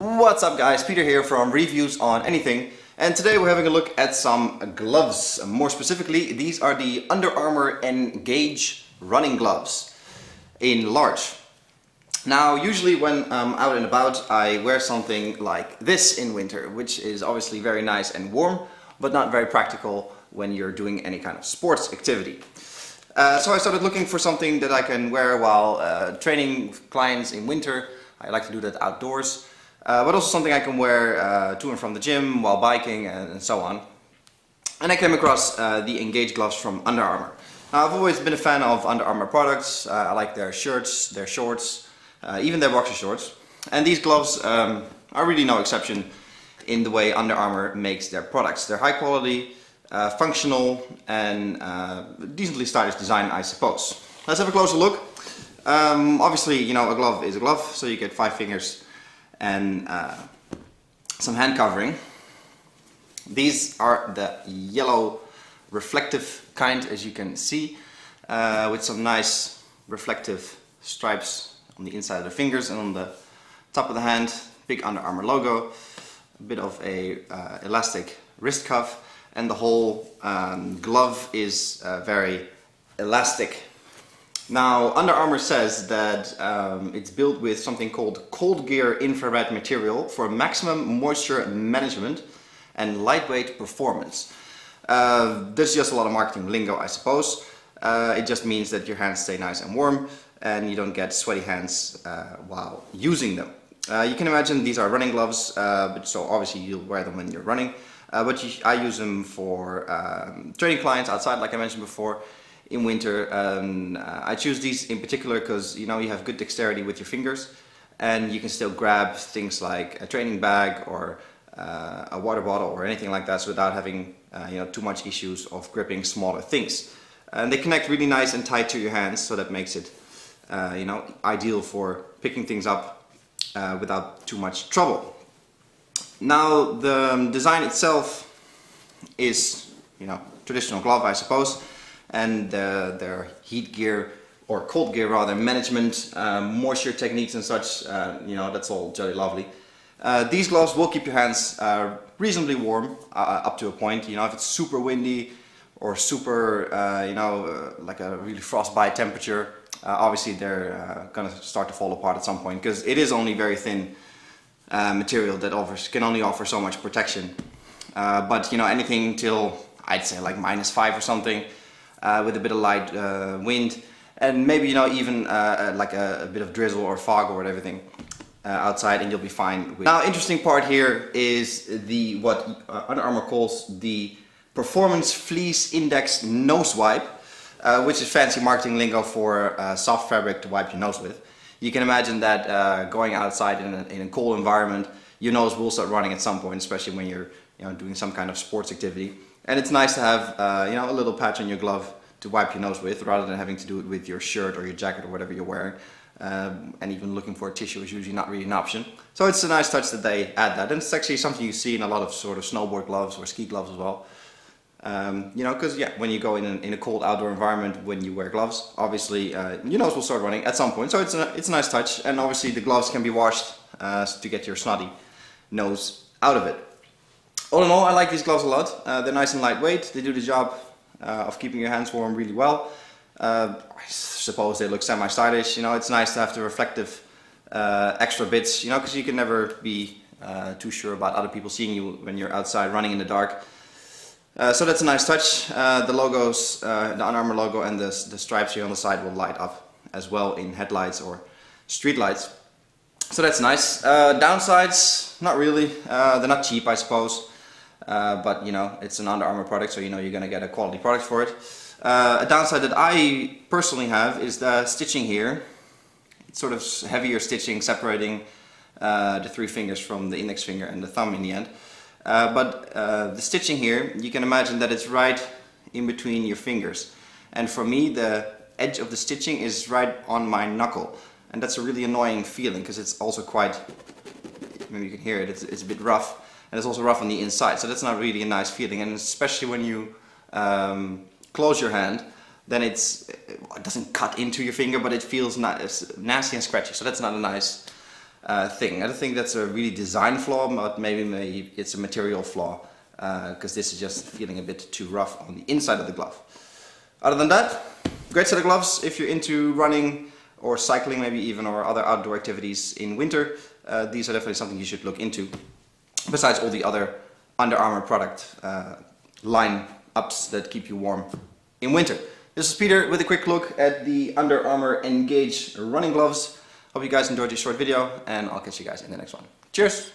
What's up guys, Peter here from Reviews on Anything and today we're having a look at some gloves. More specifically, these are the Under Armour Engage running gloves in large. Now usually when I'm out and about I wear something like this in winter which is obviously very nice and warm but not very practical when you're doing any kind of sports activity. Uh, so I started looking for something that I can wear while uh, training clients in winter. I like to do that outdoors. Uh, but also something I can wear uh, to and from the gym while biking and, and so on. And I came across uh, the Engage gloves from Under Armour. Now, I've always been a fan of Under Armour products. Uh, I like their shirts, their shorts, even their boxer shorts. And these gloves um, are really no exception in the way Under Armour makes their products. They're high quality, uh, functional and uh, decently stylish design I suppose. Let's have a closer look. Um, obviously you know a glove is a glove so you get five fingers and uh, some hand covering. These are the yellow reflective kind as you can see uh, with some nice reflective stripes on the inside of the fingers and on the top of the hand big Under Armour logo a bit of a uh, elastic wrist cuff and the whole um, glove is uh, very elastic. Now Under Armour says that um, it's built with something called cold gear infrared material for maximum moisture management and lightweight performance. Uh, is just a lot of marketing lingo I suppose. Uh, it just means that your hands stay nice and warm and you don't get sweaty hands uh, while using them. Uh, you can imagine these are running gloves, uh, but so obviously you'll wear them when you're running. Uh, but you, I use them for um, training clients outside, like I mentioned before, in winter. Um, I choose these in particular because you know you have good dexterity with your fingers, and you can still grab things like a training bag or uh, a water bottle or anything like that, without having uh, you know too much issues of gripping smaller things. And they connect really nice and tight to your hands, so that makes it uh, you know ideal for picking things up uh, without too much trouble. Now the um, design itself is, you know, traditional glove I suppose and uh, their heat gear or cold gear rather management, uh, moisture techniques and such, uh, you know, that's all jolly lovely. Uh, these gloves will keep your hands uh, reasonably warm up to a point, you know, if it's super windy or super, you know, like a really frostbite temperature, obviously they're gonna start to fall apart at some point because it is only very thin uh, material that offers can only offer so much protection. Uh, but you know anything till I'd say like minus five or something uh, with a bit of light uh, wind and maybe you know even uh, like a, a, bit of drizzle or fog or everything outside and you'll be fine. With. Now interesting part here is the what Under Armour calls the Performance Fleece Index Nose Wipe which is fancy marketing lingo for soft fabric to wipe your nose with you can imagine that uh, going outside in a, in a, cold environment, your nose will start running at some point, especially when you're you know, doing some kind of sports activity. And it's nice to have uh, you know, a little patch on your glove to wipe your nose with rather than having to do it with your shirt or your jacket or whatever you're wearing. Um, and even looking for a tissue is usually not really an option. So it's a nice touch that they add that. And it's actually something you see in a lot of sort of snowboard gloves or ski gloves as well. Um, you know, because yeah, when you go in, an, in a cold outdoor environment, when you wear gloves, obviously uh, your nose will start running at some point. So it's a, it's a nice touch, and obviously the gloves can be washed uh, to get your snotty nose out of it. All in all, I like these gloves a lot. Uh, they're nice and lightweight. They do the job uh, of keeping your hands warm really well. Uh, I suppose they look semi-stylish. You know, it's nice to have the reflective uh, extra bits. You know, because you can never be too sure about other people seeing you when you're outside running in the dark. Uh, so that's a nice touch. Uh, the logos, uh, the Under logo and the, the stripes here on the side will light up as well in headlights or street lights. So that's nice. Uh, downsides, not really. Uh, they're not cheap, I suppose. Uh, but you know, it's an Under Armour product, so you know you're gonna get a quality product for it. a downside that I personally have is the stitching here. It's sort of heavier stitching separating the three fingers from the index finger and the thumb in the end. Uh, but uh, the stitching here, you can imagine that it's right in between your fingers. And for me, the edge of the stitching is right on my knuckle. And that's a really annoying feeling because it's also quite, maybe you can hear it, it's, it's, a bit rough. And it's also rough on the inside, so that's not really a nice feeling. And especially when you um, close your hand, then it's, it doesn't cut into your finger, but it feels nasty and scratchy. So that's not a nice uh, thing. I don't think that's a really design flaw, but maybe, maybe it's a material flaw because uh, this is just feeling a bit too rough on the inside of the glove. Other than that, great set of gloves if you're into running or cycling maybe even or other outdoor activities in winter. Uh, these are definitely something you should look into besides all the other Under Armour product uh, line ups that keep you warm in winter. This is Peter with a quick look at the Under Armour Engage running gloves. Hope you guys enjoyed this short video and I'll catch you guys in the next one. Cheers!